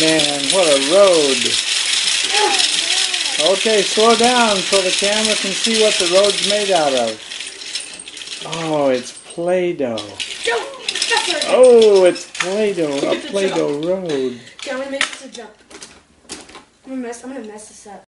Man, what a road. Okay, slow down so the camera can see what the road's made out of. Oh, it's Play-Doh. Oh, it's Play-Doh, a Play-Doh road. Okay, I'm gonna make this a jump. I'm gonna mess. I'm gonna mess this up.